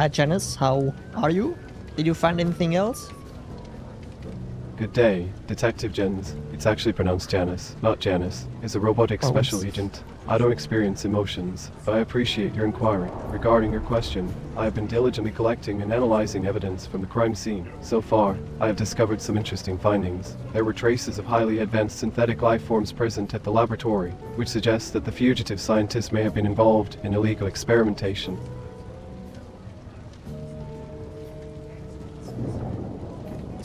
Hi Janice, how are you? Did you find anything else? Good day, Detective Jens. It's actually pronounced Janice, not Janice. Is a robotic Oh, special it's- agent. I don't experience emotions, but I appreciate your inquiry. Regarding your question, I have been diligently collecting and analyzing evidence from the crime scene. So far, I have discovered some interesting findings. There were traces of highly advanced synthetic life forms present at the laboratory, which suggests that the fugitive scientist may have been involved in illegal experimentation.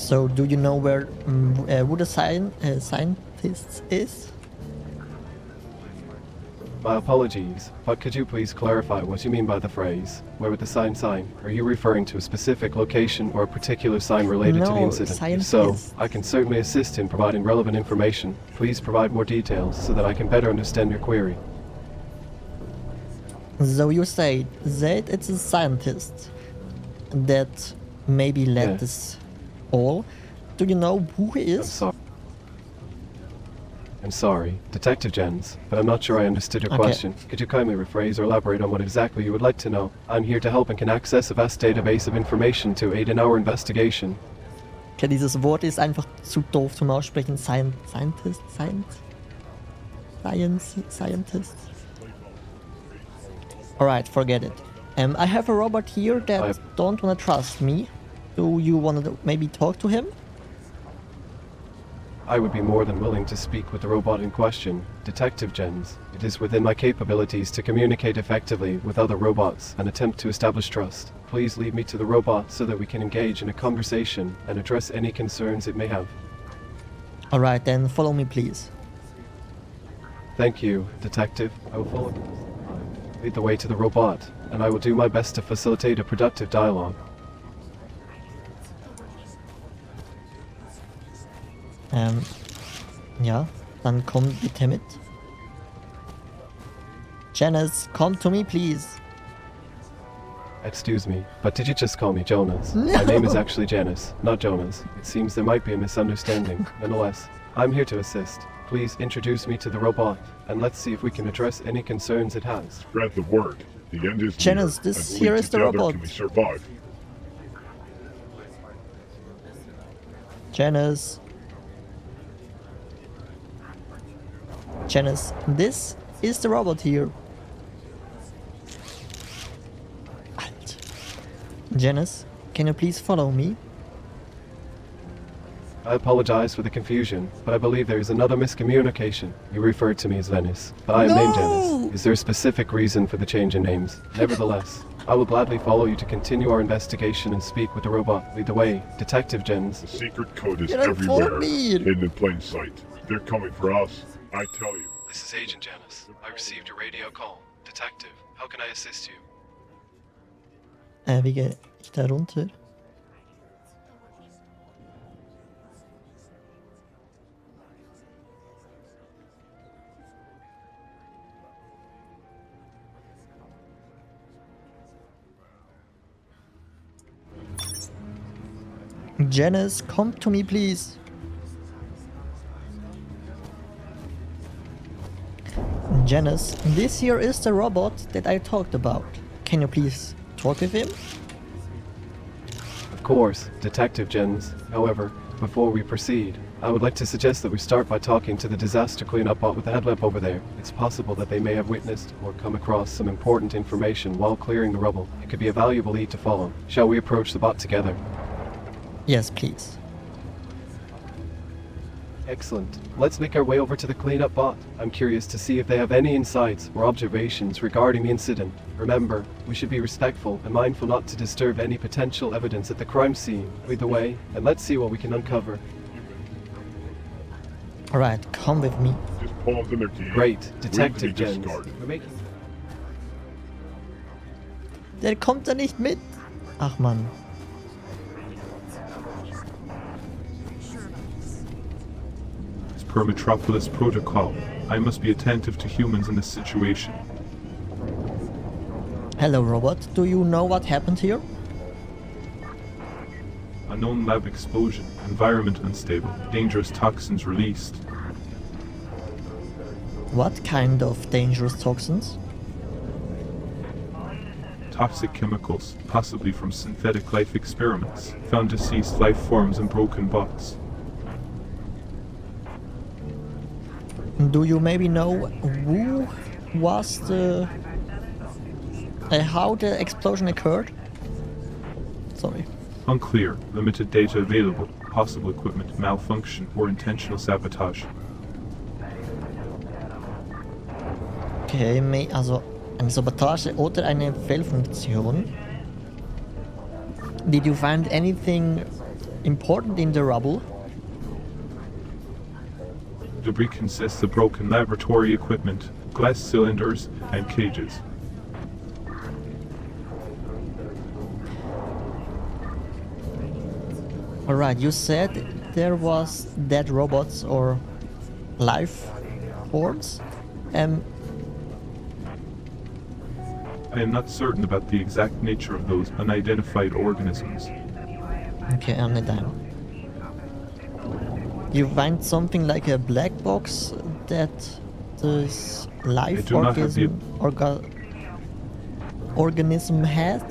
So do you know where um, uh, who the sci- uh, scientist is? My apologies, but could you please clarify what you mean by the phrase, where would the sign sign? Are you referring to a specific location or a particular sign related to the No, incident? If so. I can certainly assist in providing relevant information. Please provide more details so that I can better understand your query. So you say that it's a scientist that maybe led Yeah. this all. Do you know who he I'm is? I'm sorry, Detective Jens, but I'm not sure I understood your Okay. question. Could you kindly rephrase or elaborate on what exactly you would like to know? I'm here to help and can access a vast database of information to aid in our investigation. Okay, dieses Wort ist einfach zu doof zum Aussprechen. Scien Scientist? Science? Science? Scientist? Alright, forget it. Um, I have a robot here that I- don't wanna trust me. Do you wanna maybe talk to him? I would be more than willing to speak with the robot in question, Detective Jens. It is within my capabilities to communicate effectively with other robots and attempt to establish trust. Please lead me to the robot so that we can engage in a conversation and address any concerns it may have. Alright, then follow me please. Thank you, Detective. I will follow. Lead the way to the robot, and I will do my best to facilitate a productive dialogue. Ähm, ja, dann komm bitte mit. Janice, come to me please. Excuse me, but did you just call me Jonas? My name is actually Janice, not Jonas. It seems there might be a misunderstanding. Nonetheless, I'm here to assist. Please introduce me to the robot, and let's see if we can address any concerns it has. Spread the word. The end is Janice, near, this and here only is the together robot. Can we survive? Janice. Janice, this is the robot here. Alt. Janice, can you please follow me? I apologize for the confusion, but I believe there is another miscommunication. You referred to me as Venice, but I am named No! Janice. Is there a specific reason for the change in names? Nevertheless, I will gladly follow you to continue our investigation and speak with the robot. Lead the way, Detective Jens. The secret code is You don't follow everywhere, hidden in plain sight. They're coming for us. I tell you. This is Agent Janice. I received a radio call. Detective, how can I assist you? Äh, wie gehe ich da runter? Janice, come to me, please. Janice, this here is the robot that I talked about. Can you please talk with him? Of course, Detective Jens. However, before we proceed, I would like to suggest that we start by talking to the disaster cleanup bot with the headlamp over there. It's possible that they may have witnessed or come across some important information while clearing the rubble. It could be a valuable lead to follow. Shall we approach the bot together? Yes, please. Excellent. Let's make our way over to the cleanup bot. I'm curious to see if they have any insights or observations regarding the incident. Remember, we should be respectful and mindful not to disturb any potential evidence at the crime scene. Lead the way, and let's see what we can uncover. Alright, come with me. Just palms in their keys. Great, Detective till they Jens. discard. We're making Der kommt da nicht mit. Ach man. Per Metropolis protocol, I must be attentive to humans in this situation. Hello, robot. Do you know what happened here? Unknown lab explosion, environment unstable, dangerous toxins released. What kind of dangerous toxins? toxic chemicals, possibly from synthetic life experiments, found deceased life forms in broken bots. Do you maybe know who was the... Uh, how the explosion occurred? Sorry. Unclear, limited data available, possible equipment malfunction or intentional sabotage. Okay, also eine Sabotage oder eine Fehlfunktion. Did you find anything important in the rubble? Debris consists of broken laboratory equipment, glass cylinders, and cages. Alright, you said there was dead robots or life forms. Um, I am not certain about the exact nature of those unidentified organisms. okay, I'm not down. You find something like a black box that this life do not have the- organism, orga, organism has?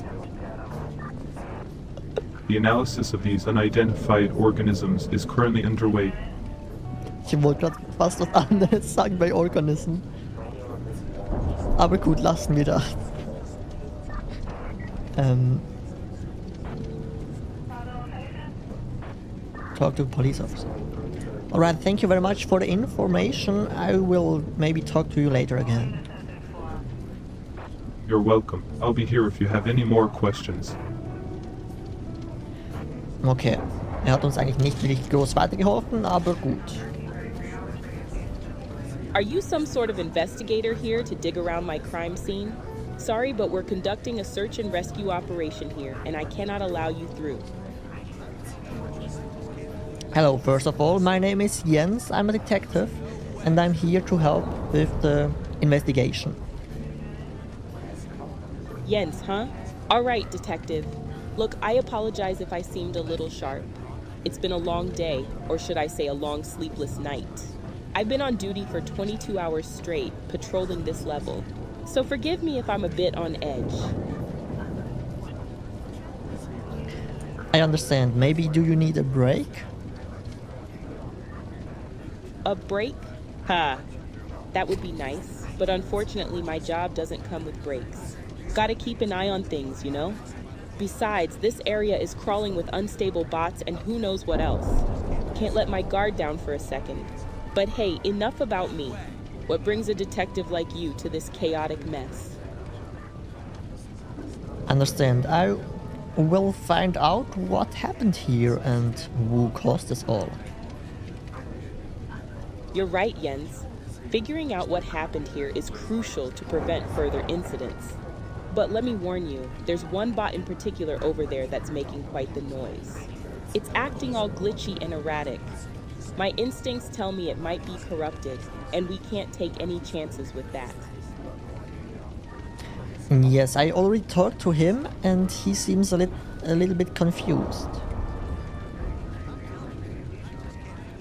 The analysis of these unidentified organisms is currently underway. Ich wollte gerade fast was anderes sagen bei Organismen. Aber gut, lassen wir das. Ähm. Talk to the police officer. Alright, thank you very much for the information. I will maybe talk to you later again. You're welcome. I'll be here if you have any more questions. Okay. Er hat uns eigentlich nicht wirklich groß weitergeholfen, aber gut. Are you some sort of investigator here to dig around my crime scene? Sorry, but we're conducting a search and rescue operation here, and I cannot allow you through. Hello, first of all, my name is Jens. I'm a detective, and I'm here to help with the investigation. Jens, huh? All right, detective. Look, I apologize if I seemed a little sharp. It's been a long day, or should I say a long sleepless night. I've been on duty for 22 hours straight, patrolling this level. So forgive me if I'm a bit on edge. I understand. Maybe do you need a break? A break? Ha. That would be nice, but unfortunately, my job doesn't come with breaks. Gotta keep an eye on things, you know? Besides, this area is crawling with unstable bots and who knows what else. Can't let my guard down for a second. But hey, enough about me. What brings a detective like you to this chaotic mess? Understand. I will find out what happened here and who caused this all. You're right, Jens. Figuring out what happened here is crucial to prevent further incidents. But let me warn you, there's one bot in particular over there that's making quite the noise. It's acting all glitchy and erratic. My instincts tell me it might be corrupted, and we can't take any chances with that. Yes, I already talked to him and he seems a, lit- a little bit confused.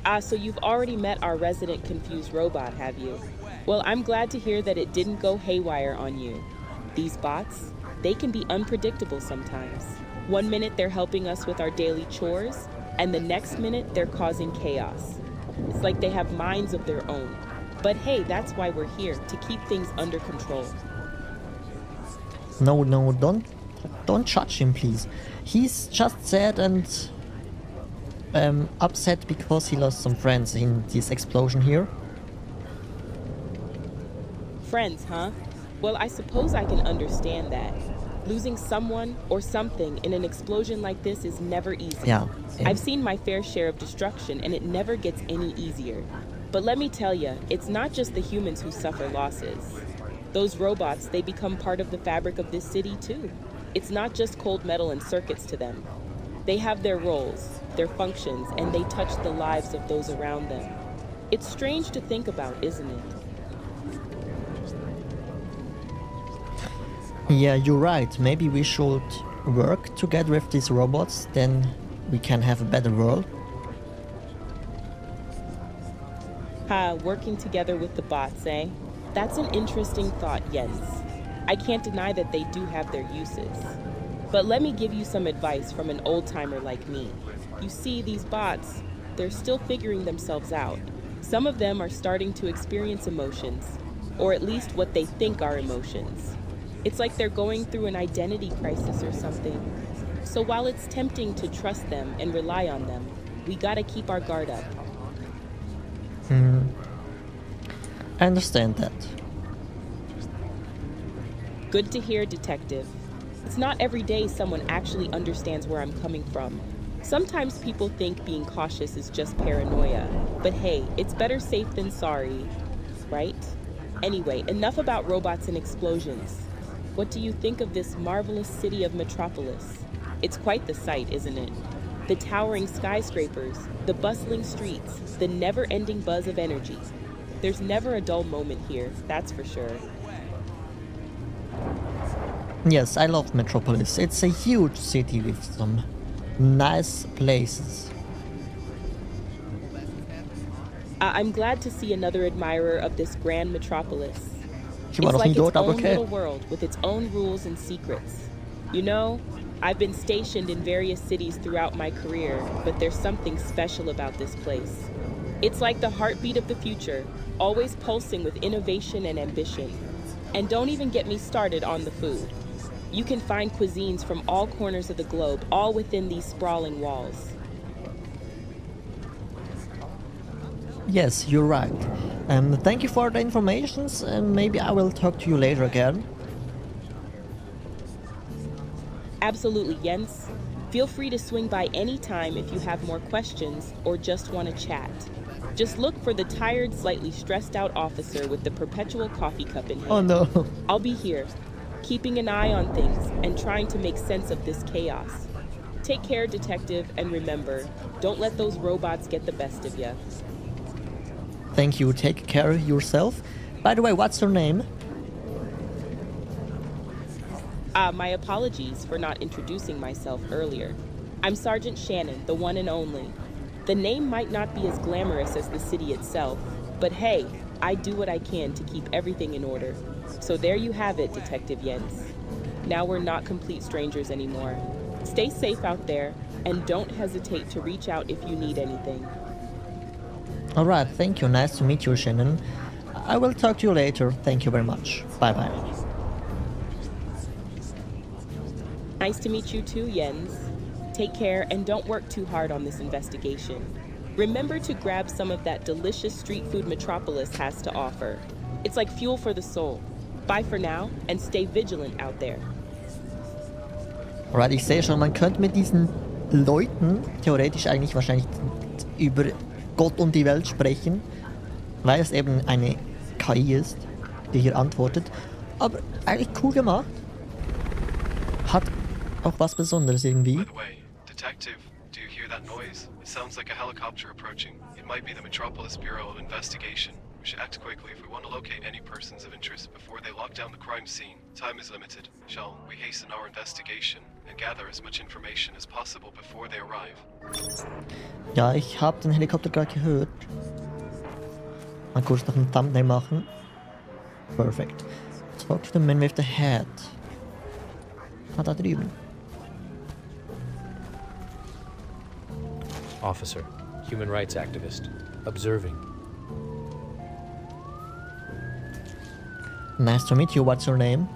Ah, so you've already met our resident confused robot, have you? Well, I'm glad to hear that it didn't go haywire on you. These bots, they can be unpredictable sometimes. One minute they're helping us with our daily chores, and the next minute they're causing chaos. It's like they have minds of their own. But hey, that's why we're here, to keep things under control. No, no, don't, don't judge him, please. He's just sad and um, upset because he lost some friends in this explosion here. Friends, huh? Well, I suppose I can understand that. Losing someone or something in an explosion like this is never easy. Yeah. I've seen my fair share of destruction, and it never gets any easier. But let me tell you, it's not just the humans who suffer losses. Those robots, they become part of the fabric of this city too. It's not just cold metal and circuits to them. They have their roles, their functions, and they touch the lives of those around them. It's strange to think about, isn't it? Yeah, you're right. Maybe we should work together with these robots, then we can have a better world. Ha, working together with the bots, eh? That's an interesting thought, Jens. I can't deny that they do have their uses. But let me give you some advice from an old timer like me. You see, these bots, they're still figuring themselves out. Some of them are starting to experience emotions, or at least what they think are emotions. It's like they're going through an identity crisis or something. So while it's tempting to trust them and rely on them, we gotta keep our guard up. Hmm. I understand that. Good to hear, Detective. It's not every day someone actually understands where I'm coming from. Sometimes people think being cautious is just paranoia. But hey, it's better safe than sorry, right? Anyway, enough about robots and explosions. What do you think of this marvelous city of Metropolis? It's quite the sight, isn't it? The towering skyscrapers, the bustling streets, the never ending buzz of energy. There's never a dull moment here, that's for sure. Yes, I love Metropolis. It's a huge city with some nice places. I'm glad to see another admirer of this grand metropolis. It's like its own little world with its own rules and secrets. You know, I've been stationed in various cities throughout my career, but there's something special about this place. It's like the heartbeat of the future, always pulsing with innovation and ambition. And don't even get me started on the food. You can find cuisines from all corners of the globe, all within these sprawling walls. Yes, you're right. Um, thank you for the information. and maybe I will talk to you later again. Absolutely, Jens. Feel free to swing by anytime if you have more questions or just want to chat. Just look for the tired, slightly stressed out officer with the perpetual coffee cup in hand. Oh no. I'll be here, keeping an eye on things and trying to make sense of this chaos. Take care, detective, and remember, don't let those robots get the best of you. Thank you. Take care of yourself. By the way, what's your name? Uh, my apologies for not introducing myself earlier. I'm Sergeant Shannon, the one and only. The name might not be as glamorous as the city itself, but hey, I do what I can to keep everything in order. So there you have it, Detective Jens. Now we're not complete strangers anymore. Stay safe out there, and don't hesitate to reach out if you need anything. Alright, thank you. Nice to meet you, Shannon. I will talk to you later. Thank you very much. Bye bye. Nice to meet you too, Jens. Take care and don't work too hard on this investigation. Remember to grab some of that delicious street food Metropolis has to offer. It's like fuel for the soul. Bye for now and stay vigilant out there. Alright, ich sehe schon, man könnte mit diesen Leuten theoretisch eigentlich wahrscheinlich über Gott und die Welt sprechen, weil es eben eine KI ist, die hier antwortet. Aber eigentlich cool gemacht. Hat auch was Besonderes irgendwie. By the way, Detective, do you hear that noise? It sounds like a helicopter approaching. It might be the Metropolis Bureau of Investigation. We should act quickly if we want to locate any persons of interest before they lock down the crime scene. Time is limited. Shall we hasten our investigation and gather as much information as possible before they arrive? Ja, ich habe den Helikopter gerade gehört. Mal kurz noch ein Thumbnail machen. Perfect. Talk to the man with the hat. Ah, da drüben. Officer, human rights activist, observing. Nice to meet you. What's your name?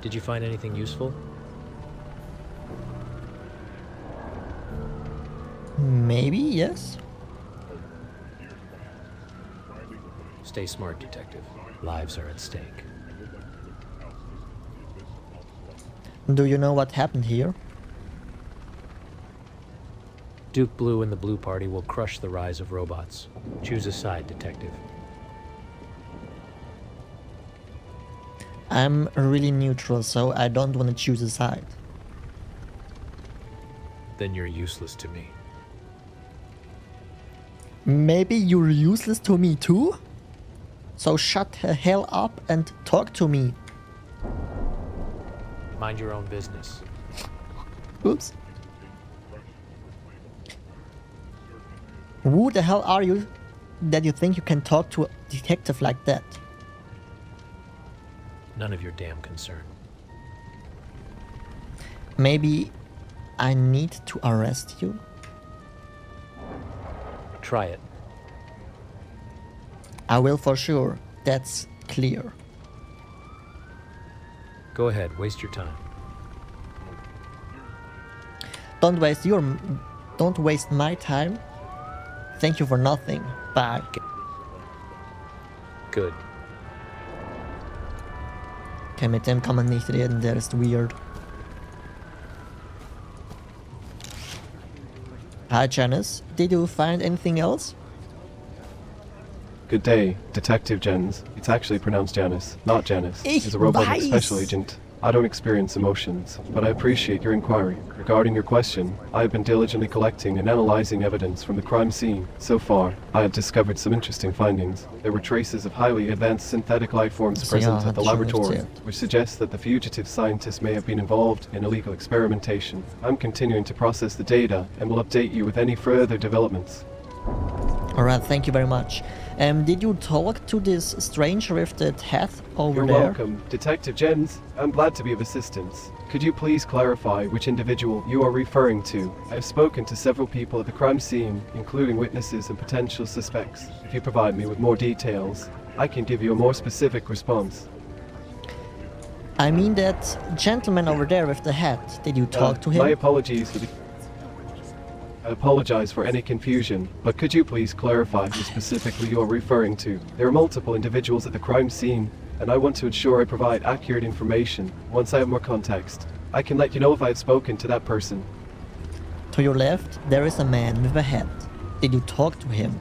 Did you find anything useful? Maybe, yes. Stay smart, detective. Lives are at stake. Do you know what happened here? Duke Blue and the Blue Party will crush the rise of robots. Choose a side, detective. I'm really neutral, so I don't want to choose a side. Then you're useless to me. Maybe you're useless to me too? So shut the hell up and talk to me. Mind your own business. Oops. Who the hell are you that you think you can talk to a detective like that? None of your damn concern. Maybe I need to arrest you? Try it. I will for sure. That's clear. Go ahead, waste your time. Don't waste your don't waste my time. Thank you for nothing. Bye. Good. Okay, mit dem kann man nicht reden, der ist weird. Hi Janice, did you find anything else? Good day, Detective Jens. It's actually pronounced Janice, not Janice. Ich He's a weiß. special agent. I don't experience emotions, but I appreciate your inquiry. Regarding your question, I have been diligently collecting and analyzing evidence from the crime scene. So far, I have discovered some interesting findings. There were traces of highly advanced synthetic life forms present at the laboratory, which suggests that the fugitive scientist may have been involved in illegal experimentation. I'm continuing to process the data and will update you with any further developments. Alright, thank you very much. Um, did you talk to this strange the hat over You're there? welcome, Detective Jens. I'm glad to be of assistance. Could you please clarify which individual you are referring to? I've spoken to several people at the crime scene, including witnesses and potential suspects. If you provide me with more details, I can give you a more specific response. I mean that gentleman over there with the hat. Did you talk Uh, to him? My apologies for the. I apologize for any confusion, but could you please clarify who specifically you're referring to? There are multiple individuals at the crime scene, and I want to ensure I provide accurate information. Once I have more context, I can let you know if I have spoken to that person. To your left, there is a man with a hat. Did you talk to him?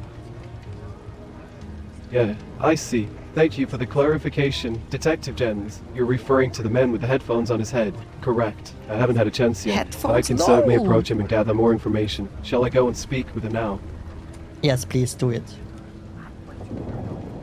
Yeah, I see. Thank you for the clarification, Detective Jens. You're referring to the man with the headphones on his head. Correct. I haven't had a chance yet. but I Headphones, can certainly approach him and gather more information. Shall I go and speak with him now? Yes, please do it.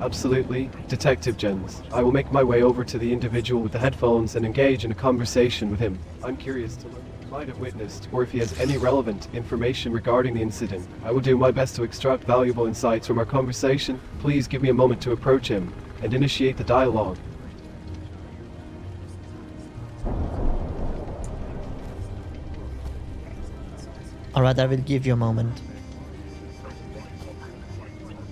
Absolutely. Detective Jens. I will make my way over to the individual with the headphones and engage in a conversation with him. I'm curious to learn might have witnessed or if he has any relevant information regarding the incident. I will do my best to extract valuable insights from our conversation. Please give me a moment to approach him and initiate the dialogue. Alright, I will give you a moment.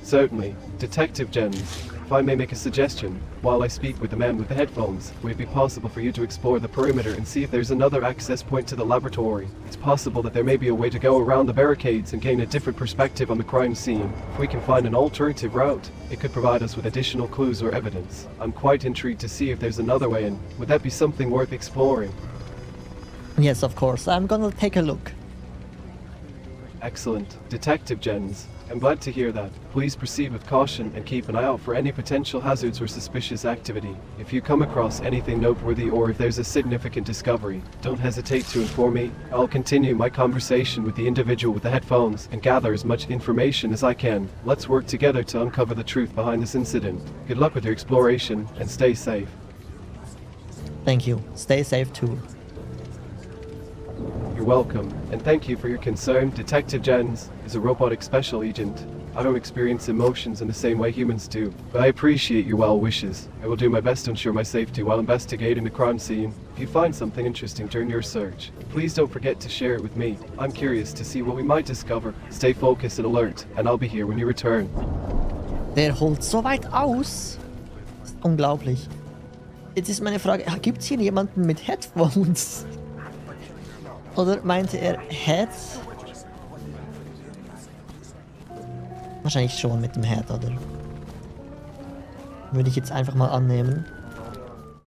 Certainly. Detective Jens, if I may make a suggestion, while I speak with the man with the headphones, would it be possible for you to explore the perimeter and see if there's another access point to the laboratory? It's possible that there may be a way to go around the barricades and gain a different perspective on the crime scene. If we can find an alternative route, it could provide us with additional clues or evidence. I'm quite intrigued to see if there's another way in. Would that be something worth exploring? Yes, of course. I'm gonna take a look. Excellent. Detective Jens, I'm glad to hear that. Please proceed with caution and keep an eye out for any potential hazards or suspicious activity. If you come across anything noteworthy or if there's a significant discovery, don't hesitate to inform me. I'll continue my conversation with the individual with the headphones and gather as much information as I can. Let's work together to uncover the truth behind this incident. Good luck with your exploration and stay safe. Thank you. Stay safe too. Welcome, and thank you for your concern. Detective Jens is a robotic special agent. I don't experience emotions in the same way humans do, but I appreciate your well wishes. I will do my best to ensure my safety while investigating the crime scene. If you find something interesting during your search, please don't forget to share it with me. I'm curious to see what we might discover. Stay focused and alert, and I'll be here when you return. Der holt so weit aus. Unglaublich. Jetzt ist meine Frage, gibt es hier jemanden mit Headphones? Oder meinte er Head? Wahrscheinlich schon mit dem Head, oder? Würde ich jetzt einfach mal annehmen.